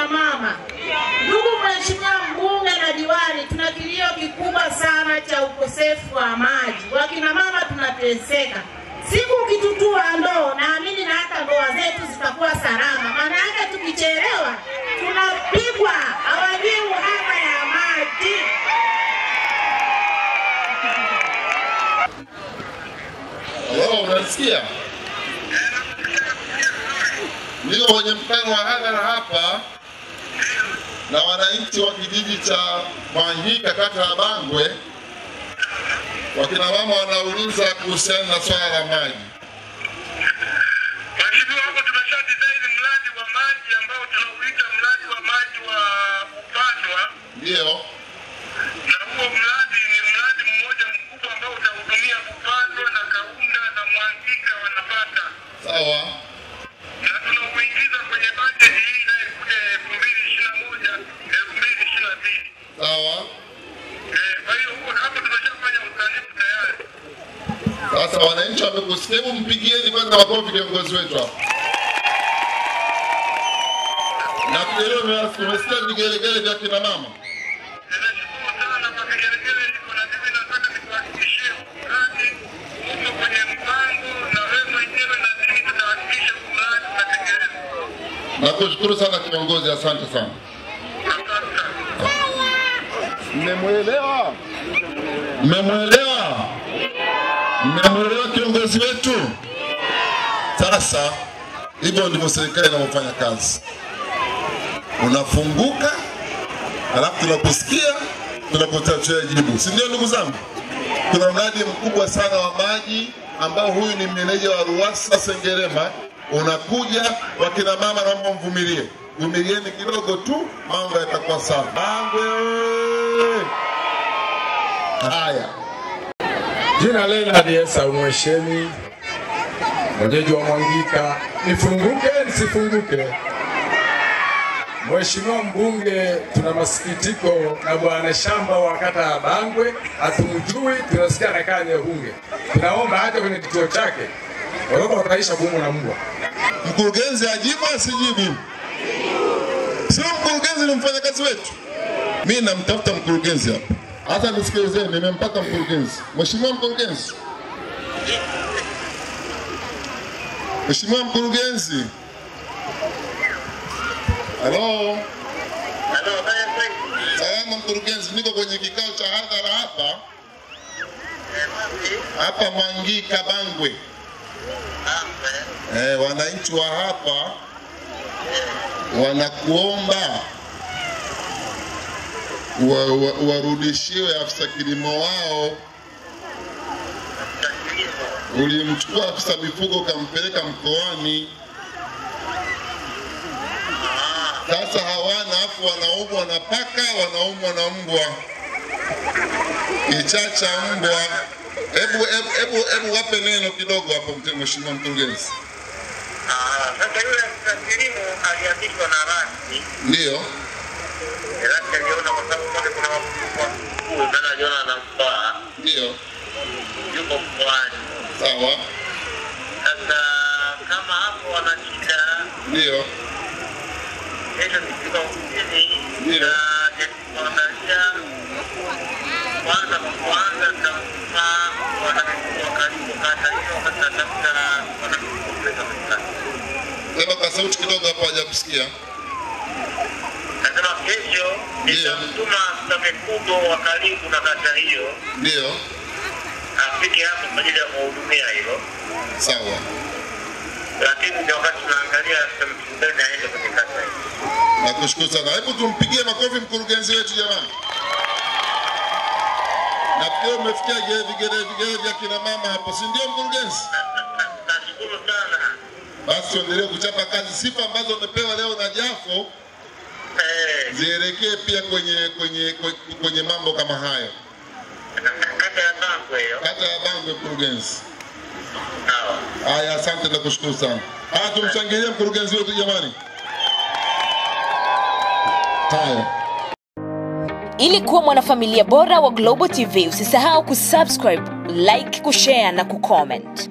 kina mama. Ndugu Mheshimiwa mbunge na diwani, tuna kilio kikubwa sana cha ukosefu wa maji. Wakina mama tunateseka. Siku ukitutua ndoo, naamini na hata ndoa zetu zitakuwa salama. Maana yake tukichelewa, tunapigwa, hawajui uhaba ya maji. Wewe unasikia? Ndio kwenye mpango wa hadhara hapa na wananchi wa kijiji cha Mwangika kata ya Bangwe. Wakina mama wanauliza kuhusiana na swala la maji. Mheshimiwa, hapo tumesha design mradi wa maji ambao tunauita mradi wa maji wa Upandwa, Ndio, na huo mradi ni mradi mmoja mkubwa ambao utahudumia Upandwa na Kaunda na Mwangika wanapata, sawa. Sasa wananchi wamekusikia, hebu mpigieni kwanza makofi kiongozi wetu hapa. Na kigelegele, tumesikia vigelegele vya kina mama. Na. Nakushukuru sana kiongozi, asante sana. Asante sana. Mmemwelewa? Mmemwelewa? Mmemwelewa kiongozi wetu? Sasa hivyo ndivyo serikali inavyofanya kazi. Unafunguka, alafu tunakusikia, tunakupatia jibu, si ndio ndugu zangu? Kuna mradi mkubwa sana wa maji ambao huyu ni meneja wa RUWASA Sengerema, unakuja. Wakina mama, naomba mvumilie, vumilieni kidogo tu, mambo yatakuwa sawa. Bangwe! Haya, Jina Leonard Yesa Umwesheni, mwenyeji wa Mwangika. Nifunguke nisifunguke? Mheshimiwa mbunge, tuna masikitiko na bwana shamba wa kata ya Bangwe, hatumjui, tunasikia anakaa Nyehunge. Tunaomba hata kwenye kituo chake, watoto wataisha kuumwa na mbwa. mkurugenzi ajibu asijibu? Sio mkurugenzi, ni mfanyakazi wetu. Mi namtafuta mkurugenzi hapa, hata nisikilizeni, nimempata mkurugenzi. Mheshimiwa mkurugenzi, Mheshimiwa mkurugenzi, halo. Salama mkurugenzi, niko kwenye kikao cha hadhara hapa hapa Mwangi Bangwe. Bangwe. Eh, wananchi wa hapa wanakuomba wa, wa, warudishiwe afisa kilimo wao. Ulimchukua afisa mifugo ukampeleka mkoani, sasa hawana, afu wanaumwa na paka, wanaumwa na mbwa, kichacha mbwa. Hebu hebu hebu hebu wape neno kidogo hapo, mte- mheshimiwa mkurugenzi. Ah, Sasa yule afisa kilimo aliapishwa na rasi Ndio, rasi aliona kwa sababu pale kuna wakubwa mkuu sana, aliona anamfaa, ndio, yuko mkoani. sawa, Sasa kama hapo wana ndio, kesho nikifika ofisini Ndio. na kuangalia kwanza, kwa kwanza tampa wanamifugo wa karibu kata hiyo, wakati natafuta sema kwa sauti kidogo hapo, hajakusikia. Kesho nitamtuma afisa mifugo wa karibu na kata hiyo Ndio, afike hapo kwa ajili ya kuhudumia hilo, sawa. lakini ni wakati tunaangalia afisa mifugo gani aende kwenye kata hiyo. Nakushukuru sana. Hebu tumpigie makofi mkurugenzi wetu jamani. Nafikiri umefikiaje vige- vigele vigele vya kina mama hapo, si ndio mkurugenzi? Na- na- Nashukuru sana Basi tuendelee kuchapa kazi. Sifa ambazo umepewa leo na Jafo Eh, zielekee pia kwenye kwenye kwenye, mambo kama hayo. kata ya Bangwe hiyo. Kata ya Bangwe, mkurugenzi. Sawa. Haya, asante na kushukuru sana. Haya, tumshangilie mkurugenzi wetu jamani. Haya. Ili kuwa mwanafamilia bora wa Global TV, usisahau kusubscribe, like, kushare na kucomment.